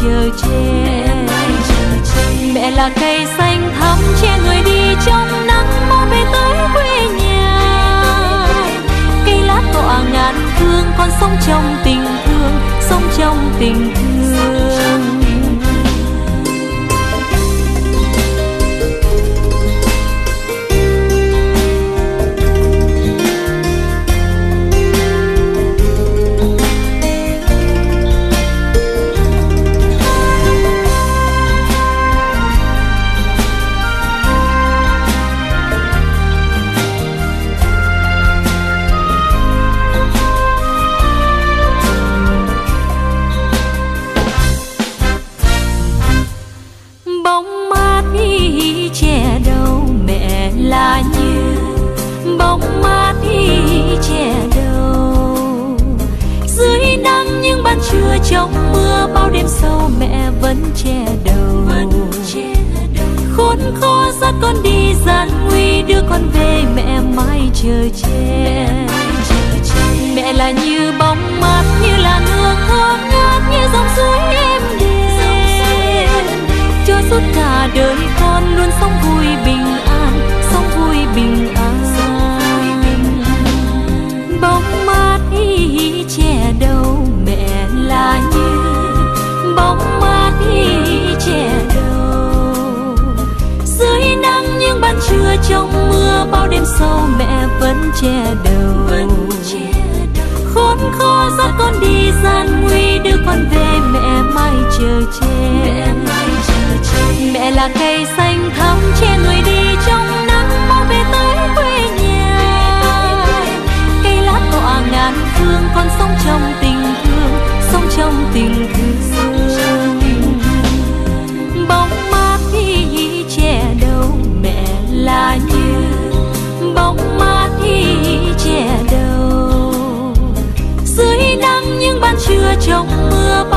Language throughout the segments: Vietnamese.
chờ che. Mẹ là cây xanh thắm che người đi trong nắng mong về tới quê nhà. Cây lá tỏa ngàn thương con sống trong tình thương sống trong tình thương. Khó dắt con đi gian nguy, đưa con về mẹ mãi chờ che mẹ là như bóng mát, như là nước thơm ngát, như dòng suối êm đềm. Cho suốt cả đời con luôn sống vui bình trưa trong mưa bao đêm sâu mẹ vẫn che đầu. Khốn khó dắt con đi gian nguy đưa con về mẹ mãi chờ che. Mẹ mãi chờ che. Mẹ là cây xanh thắm che người đi trong nắng mau về tới quê nhà. Cây lá tỏa ngàn phương con sống trong tình thương sống trong tình thương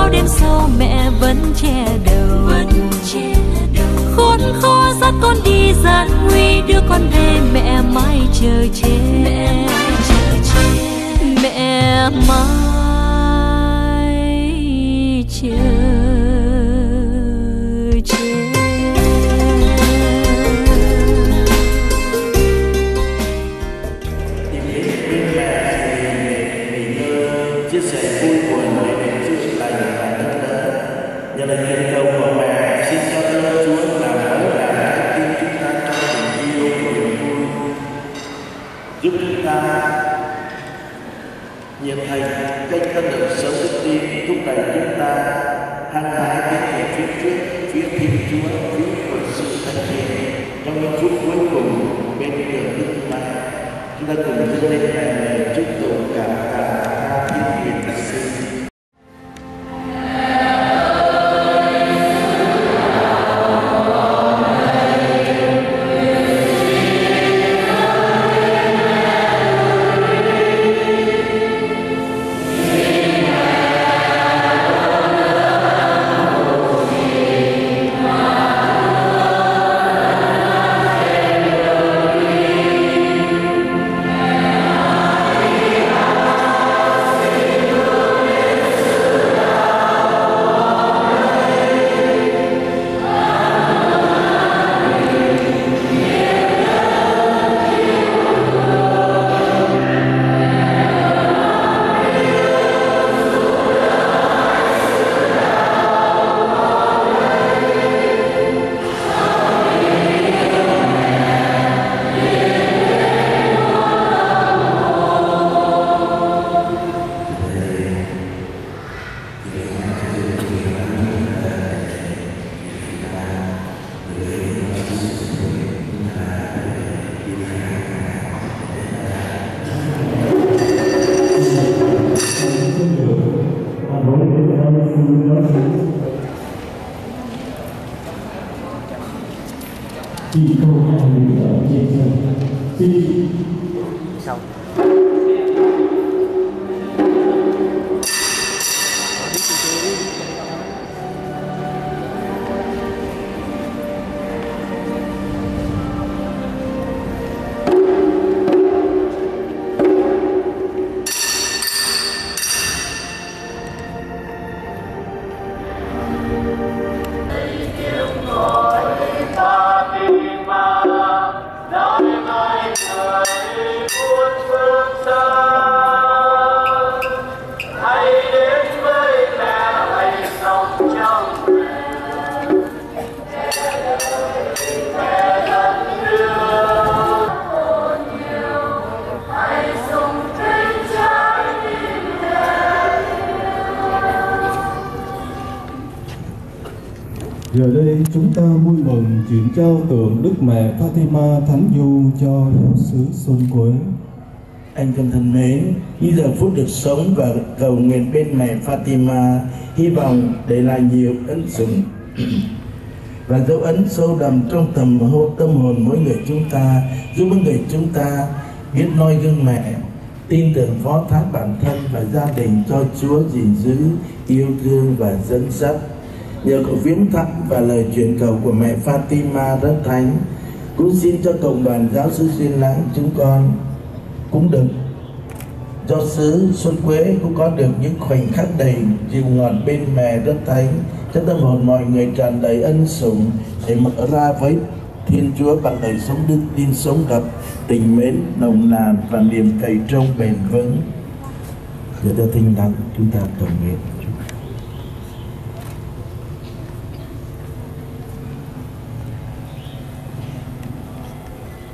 bao đêm sâu mẹ vẫn che đầu. Vẫn che đầu. Khốn khó dắt con đi gian nguy đưa con về mẹ mãi chờ che. Mẹ chờ che. Mẹ mãi chúng Fatima Thánh Du cho giáo xứ Xuân Quế. Anh con thân mến, bây giờ phút được sống và cầu nguyện bên mẹ Fatima, hy vọng để lại nhiều ân sủng và dấu ấn sâu đậm trong tầm hồn tâm hồn mỗi người chúng ta, giúp mỗi người chúng ta biết noi gương mẹ, tin tưởng phó thác bản thân và gia đình cho Chúa gìn giữ, yêu thương và dẫn dắt. Nhờ cầu viếng thăm và lời truyền cầu của mẹ Fatima rất thánh, cũng xin cho cộng đoàn giáo sư duyên lãng chúng con cũng được, do xứ Xuân Quế cũng có được những khoảnh khắc đầy dịu ngọt bên mẹ đất thánh. Cho tâm hồn mọi người tràn đầy ân sủng để mở ra với Thiên Chúa bằng đời sống đức tin sống gặp tình mến, nồng nàn và niềm cậy trông bền vững. Để theo thinh đăng, chúng ta cầu nguyện.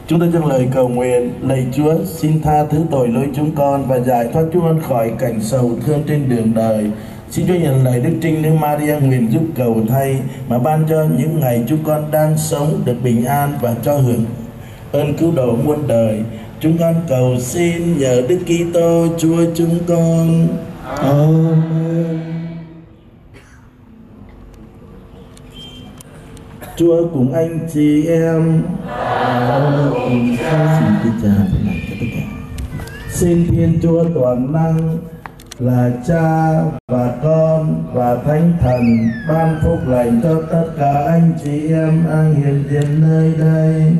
Chúng ta dâng lời cầu nguyện, lạy Chúa xin tha thứ tội lỗi chúng con và giải thoát chúng con khỏi cảnh sầu thương trên đường đời. Xin Chúa nhận lời Đức Trinh Nữ Maria nguyện giúp cầu thay mà ban cho những ngày chúng con đang sống được bình an và cho hưởng ơn cứu độ muôn đời. Chúng con cầu xin nhờ Đức Kitô Chúa chúng con. Amen. Chúa cùng anh chị em. Cùng Xin kính Cha lành cho tất cả. Xin Thiên Chúa toàn năng là Cha và Con và Thánh Thần ban phúc lành cho tất cả anh chị em đang hiện diện nơi đây.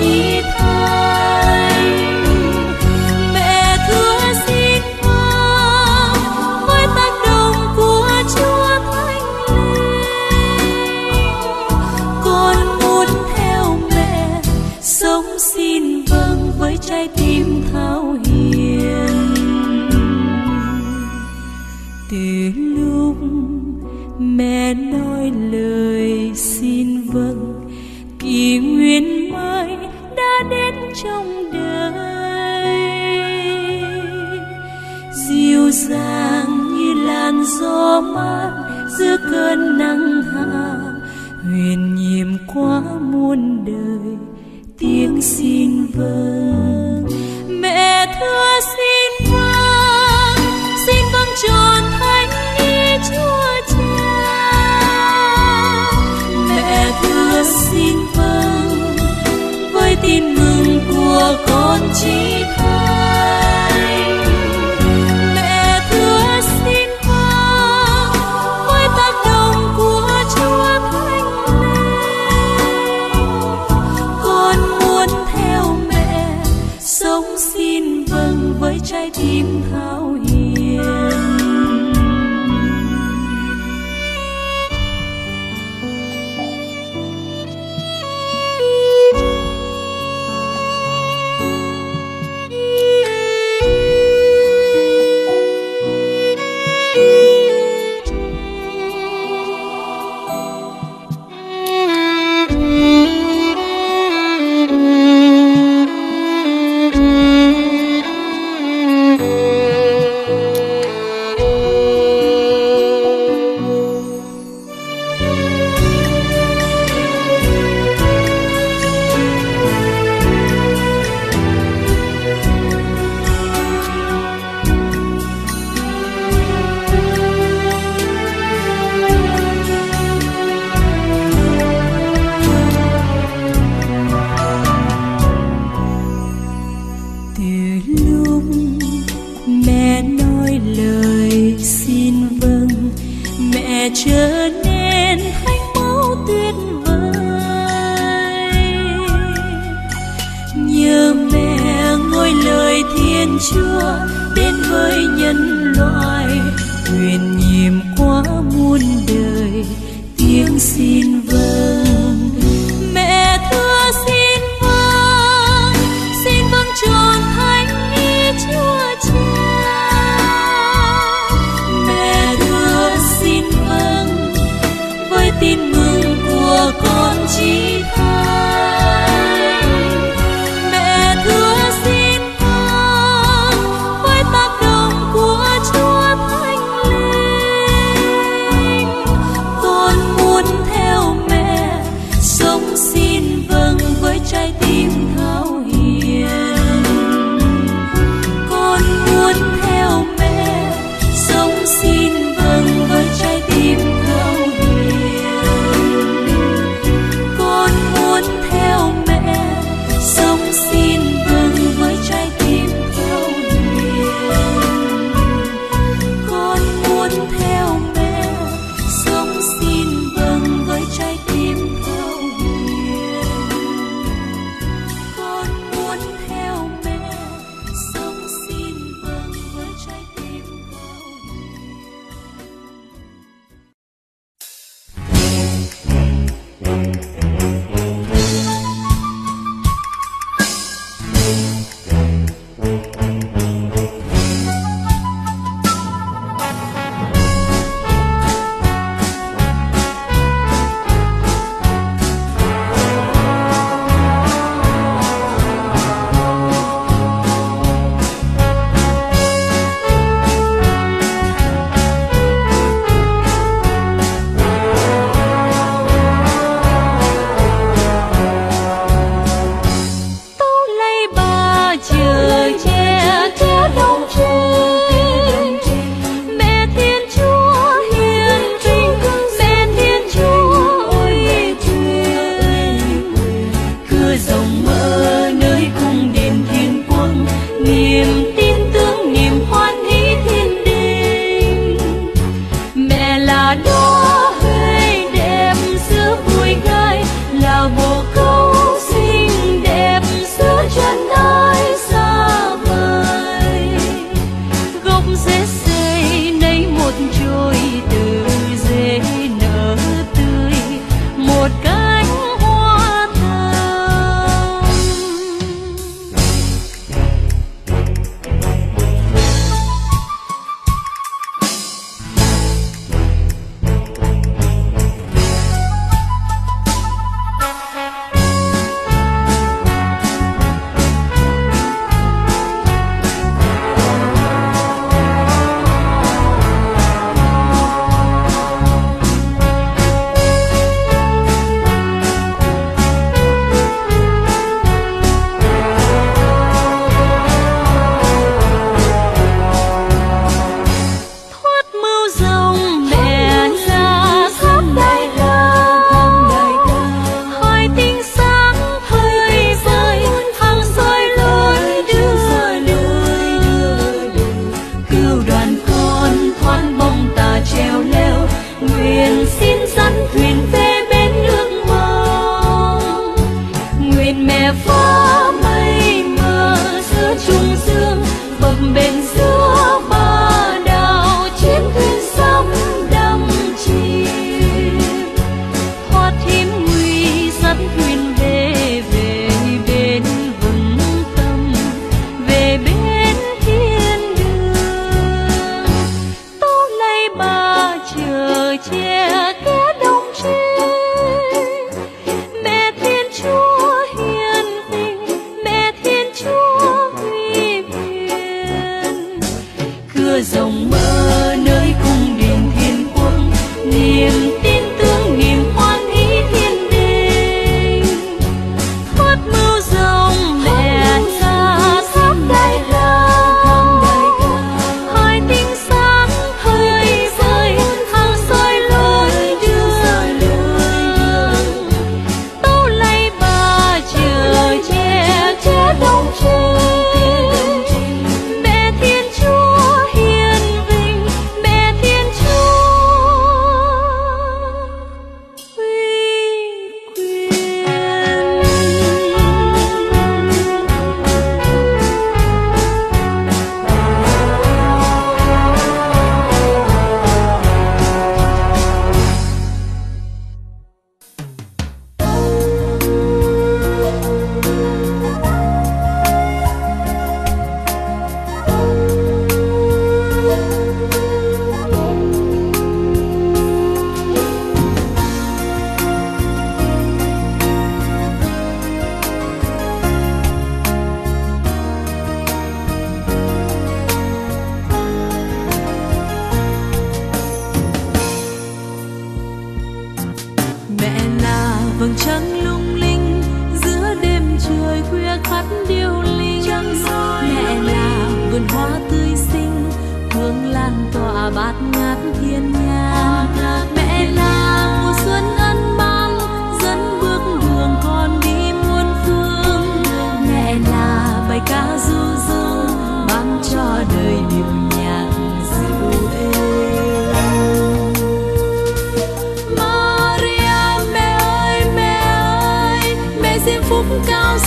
Con nhiệm lời xin vâng. Mẹ trở nên thánh mẫu tuyệt vời. Nhờ mẹ ngôi lời thiên chúa đến với nhân loại. Quyền nhiệm quá muôn đời, tiếng xin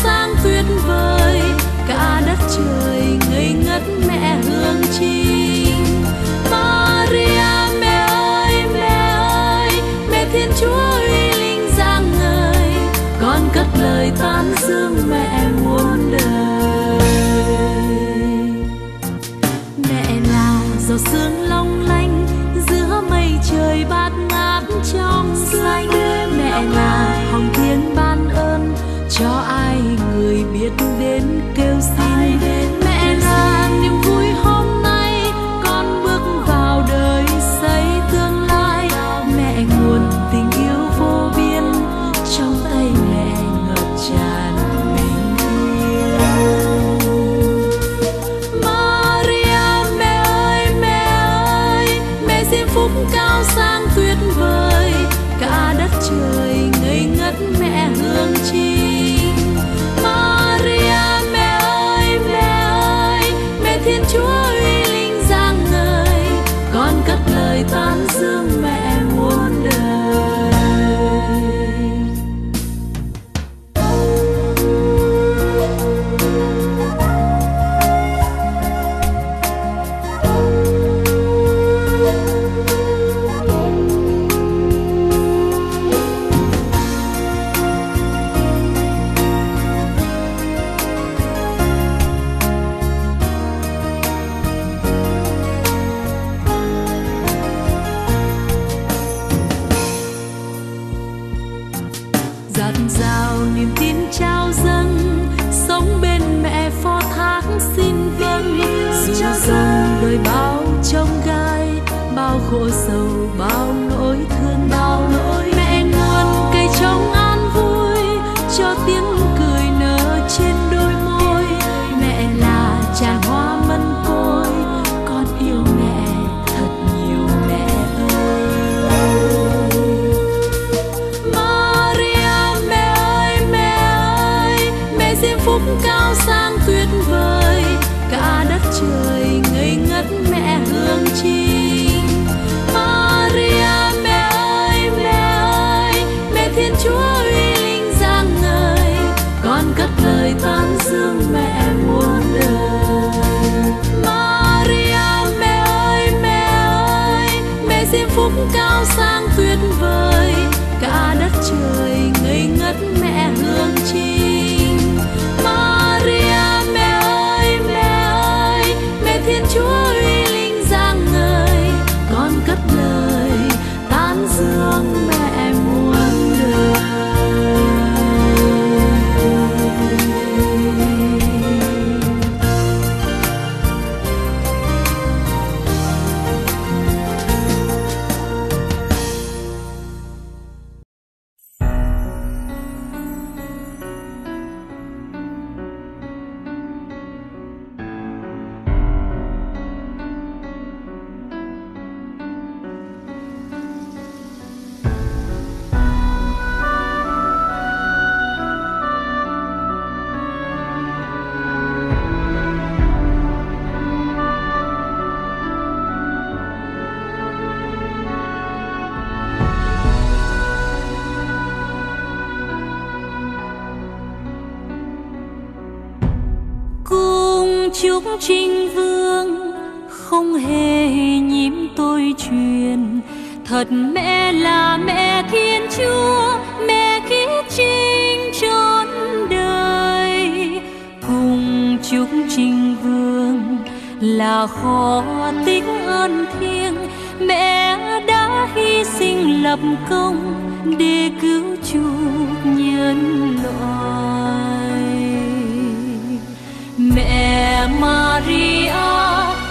sáng tuyệt vời, cả đất trời ngây ngất mẹ hương chi Maria, mẹ ơi mẹ ơi, mẹ Thiên Chúa uy linh giang ngời, con cất lời tán dương mẹ muôn đời. Mẹ là giọt sương long lanh giữa mây trời bát ngát trong xanh. Mẹ là cho ai người biết đến kêu xin. 高山 chúc trinh vương, không hề nhím tôi truyền. Thật mẹ là mẹ thiên chúa, mẹ kiết trinh trọn đời. Cùng chúc trinh vương là khó tính ơn thiêng. Mẹ đã hy sinh lập công để cứu chuộc nhân loại. Mẹ Maria,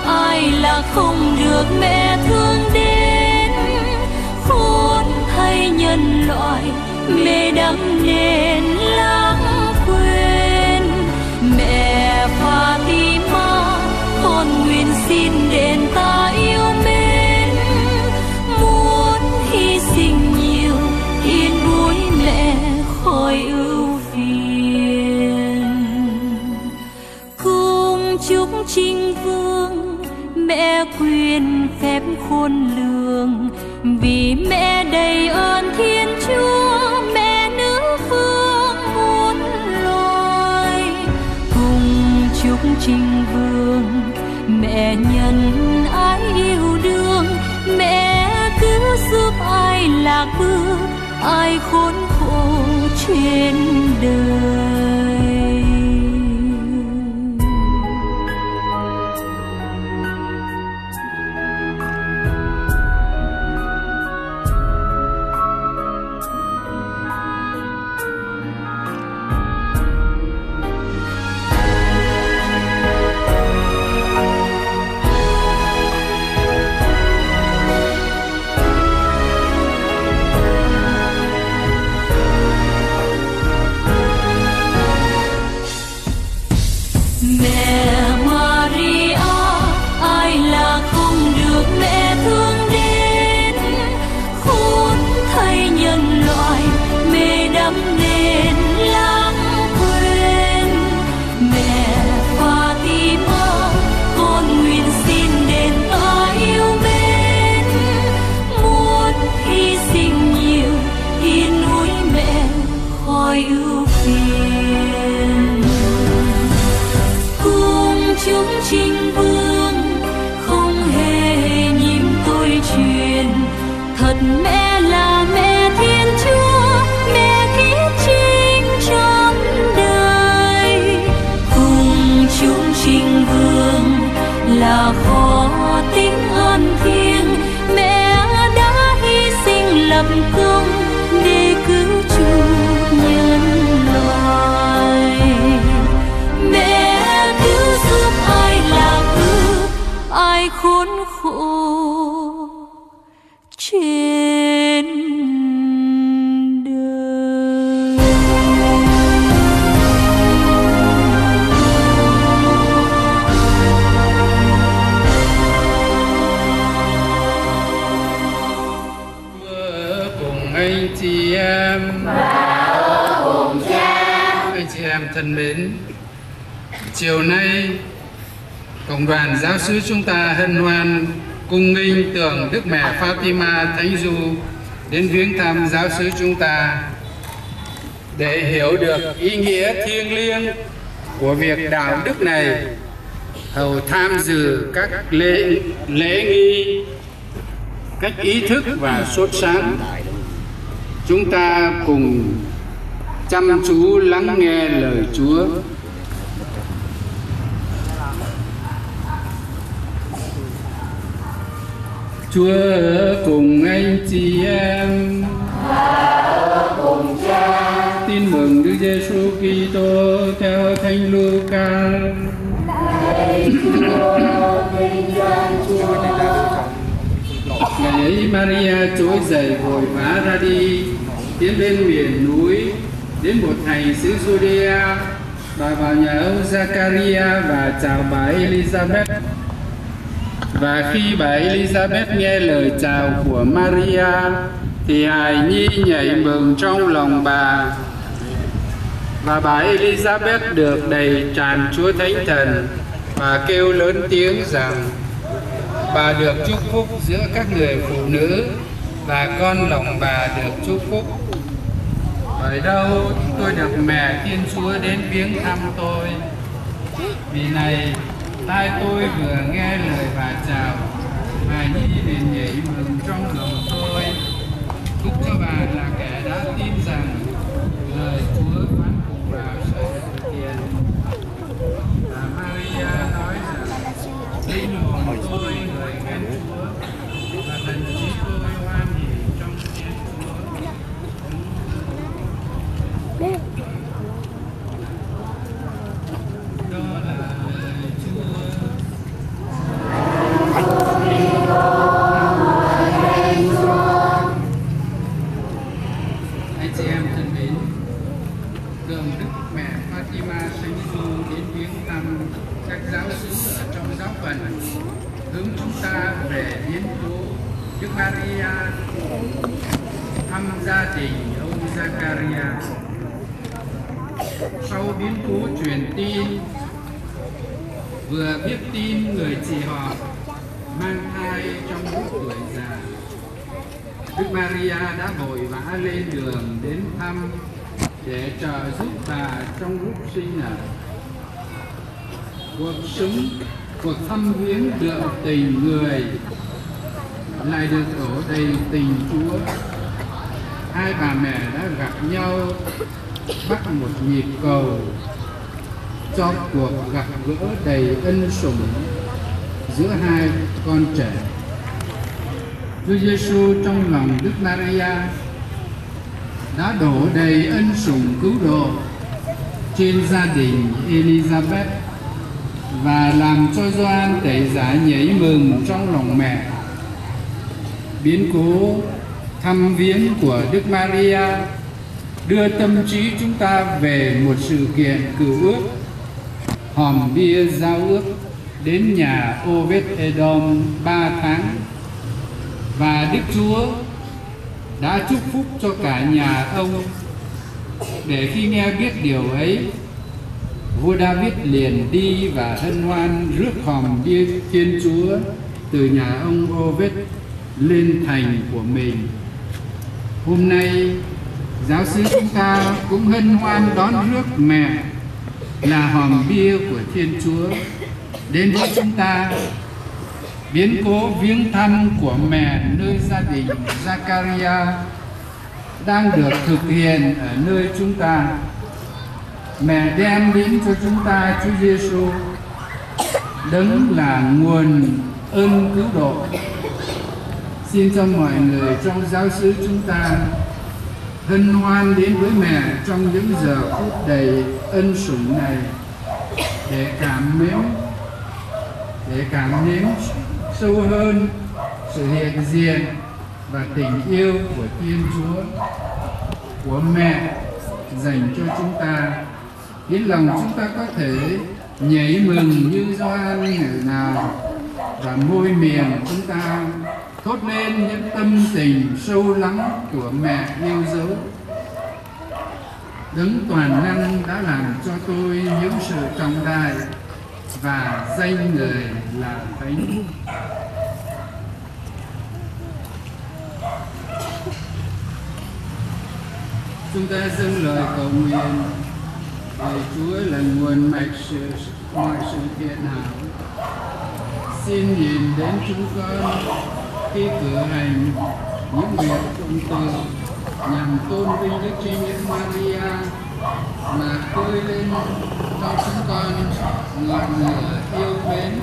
ai là không được mẹ thương đến? Khôn thay nhân loại, mẹ đắm nên lãng quên. Mẹ Fatima, con nguyện xin đền ta vương, mẹ quyền phép khôn lường. Vì mẹ đầy ơn thiên chúa, mẹ nữ vương muôn loài cùng chúc trinh vương, mẹ nhân ái yêu đương. Mẹ cứ giúp ai lạc bước ai khốn khổ trên đời. Sứ chúng ta hân hoan cung nghinh tưởng đức mẹ Fatima Thánh Du đến viếng thăm giáo sứ chúng ta. Để hiểu được ý nghĩa thiêng liêng của việc đạo đức này, hầu tham dự các lễ lễ nghi cách ý thức và sốt sáng, chúng ta cùng chăm chú lắng nghe lời Chúa. Chúa ở cùng anh chị em cùng cha Tin mừng Đức Giêsu Kitô theo Thánh Luca. Ngày ấy Maria trỗi dậy vội vã ra đi, tiến lên miền núi, đến một thành xứ Judea. Bà vào nhà ông Zacharia và chào bà Elizabeth. Và khi bà Elizabeth nghe lời chào của Maria, thì hài nhi nhảy mừng trong lòng bà. Và bà Elizabeth được đầy tràn Chúa Thánh Thần và kêu lớn tiếng rằng bà được chúc phúc giữa các người phụ nữ và con lòng bà được chúc phúc. Bởi đâu tôi được mẹ Thiên Chúa đến viếng thăm tôi? Vì này tai tôi vừa nghe lời bà chào. Bà nhi liền nhảy mừng trong lòng tôi. Chúc cho bà là kẻ đã tin rằng lời Chúa phán cùng vào sẽ thực hiện. Và Maria nói rằng linh hồn tôi người khen Chúa và thần trí tôi hoan hỉ trong Thiên Chúa. Đó là lời Chúa. anh chị em thân mến tượng đức mẹ Fatima Sanh Du đến viếng thăm các giáo sứ ở trong giáo phận hướng chúng ta về biến cố Đức Maria thăm gia đình ông Zakaria sau biến cố truyền tin vừa biết tin người chị họ mang thai trong lúc tuổi già Đức Maria đã vội vã lên đường đến thăm để trợ giúp bà trong lúc sinh nở. Cuộc sống, cuộc thăm viếng được tình người lại được đổ đầy tình Chúa. Hai bà mẹ đã gặp nhau bắt một nhịp cầu cho cuộc gặp gỡ đầy ân sủng giữa hai con trẻ. Chúa Giêsu trong lòng Đức Maria đã đổ đầy ân sủng cứu độ trên gia đình Elizabeth và làm cho Gioan tẩy giả nhảy mừng trong lòng mẹ. Biến cố thăm viếng của Đức Maria đưa tâm trí chúng ta về một sự kiện cựu ước, hòm bia giao ước đến nhà Obed Edom ba tháng và Đức Chúa đã chúc phúc cho cả nhà ông để khi nghe biết điều ấy, vua David liền đi và hân hoan rước hòm bia Thiên Chúa từ nhà ông Ovid lên thành của mình. Hôm nay, giáo sứ chúng ta cũng hân hoan đón rước mẹ là hòm bia của Thiên Chúa đến với chúng ta biến cố viếng thăm của mẹ nơi gia đình Zakaria đang được thực hiện ở nơi chúng ta. Mẹ đem đến cho chúng ta Chúa Giêsu đấng là nguồn ơn cứu độ. Xin cho mọi người trong giáo xứ chúng ta hân hoan đến với mẹ trong những giờ phút đầy ân sủng này để cảm mến, để cảm nếm sâu hơn sự hiện diện và tình yêu của Thiên Chúa, của mẹ dành cho chúng ta. Khiến lòng chúng ta có thể nhảy mừng như Gioan ngày nào và môi miệng chúng ta thốt lên những tâm tình sâu lắng của mẹ yêu dấu. Đấng toàn năng đã làm cho tôi những sự trọng đại và danh người là thánh. Chúng ta dâng lời cầu nguyện Lạy Chúa là nguồn mạch sự, mọi sự thiện hảo. Xin nhìn đến chúng con khi cử hành những việc công từ nhằm tôn vinh Đức Trinh Nữ Maria mà khơi lên trong chúng con lòng lửa yêu mến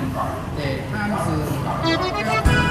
để tham dự.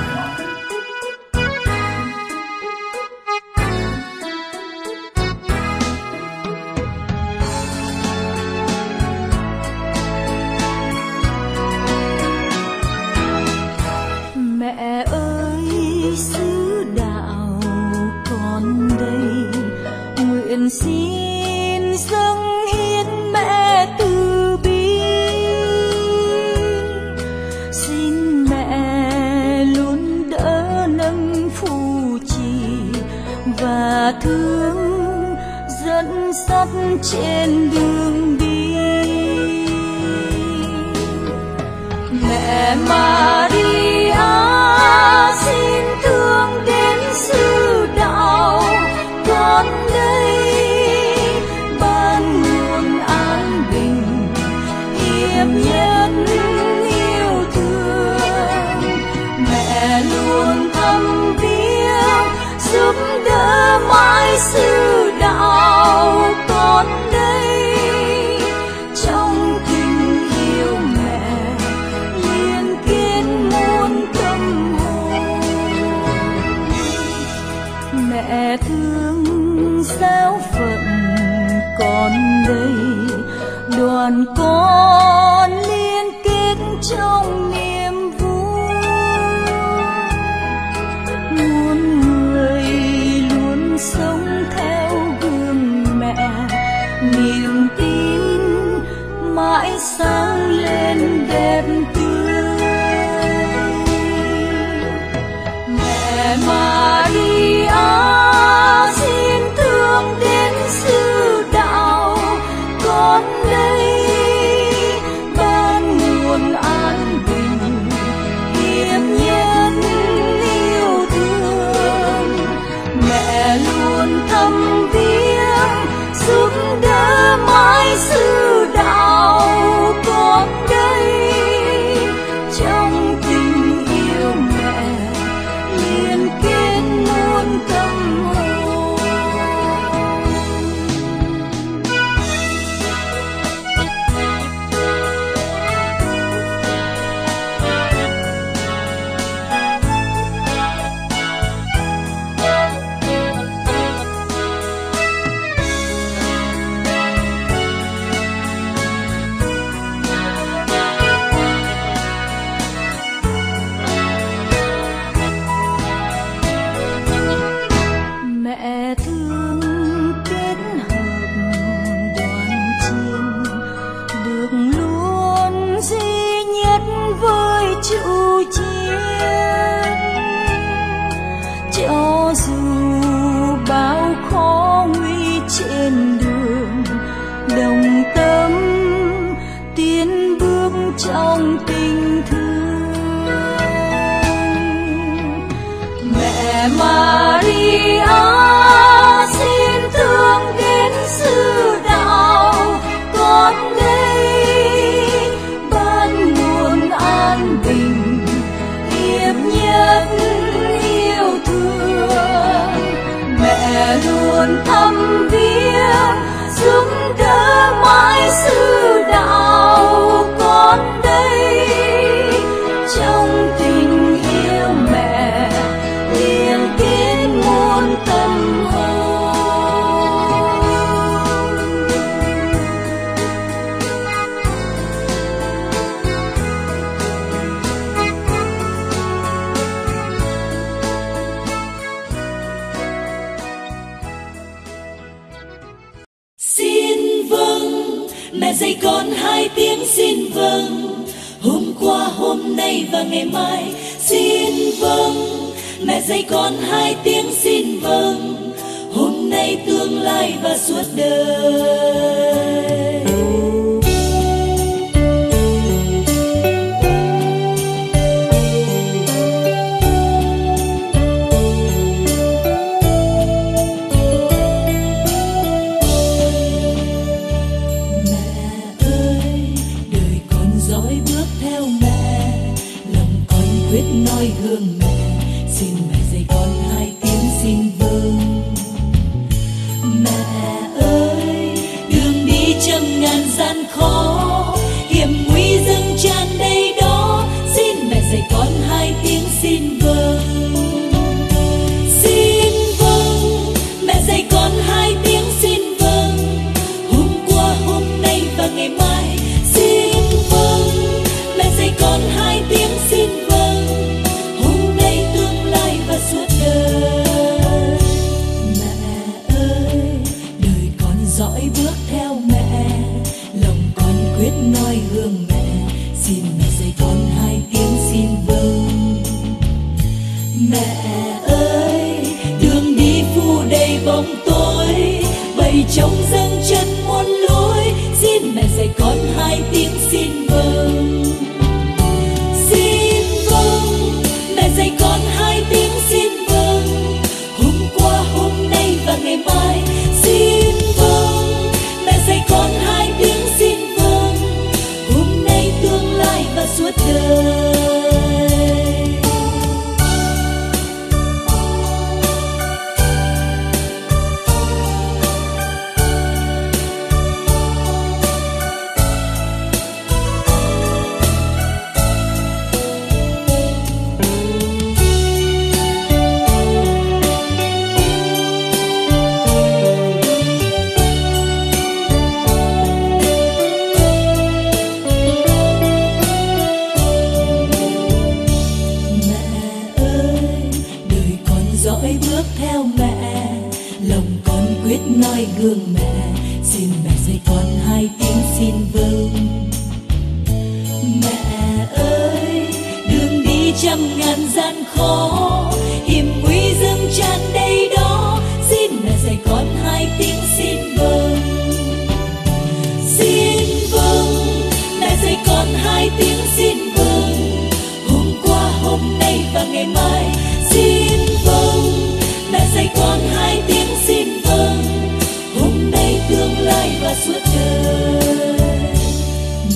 tương lai và suốt đời.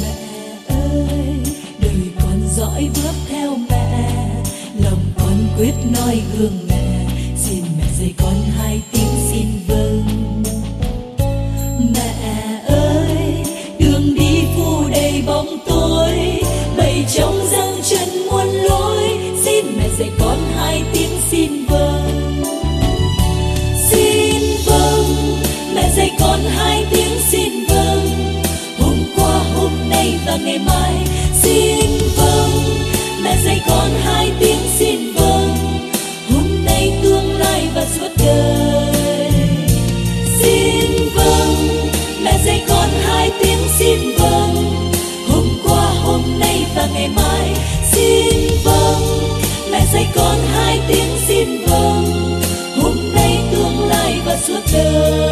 Mẹ ơi, đời con dõi bước theo mẹ. Lòng con quyết noi gương mẹ. Xin mẹ dạy con hai con hai tiếng xin vâng. Hôm qua, hôm nay và ngày mai xin vâng. Mẹ dạy con hai tiếng xin vâng. Hôm nay tương lai và suốt đời xin vâng. Mẹ dạy con hai tiếng xin vâng. Hôm qua, hôm nay và ngày mai xin vâng. Mẹ dạy con hai tiếng xin vâng. Hôm nay tương lai và suốt đời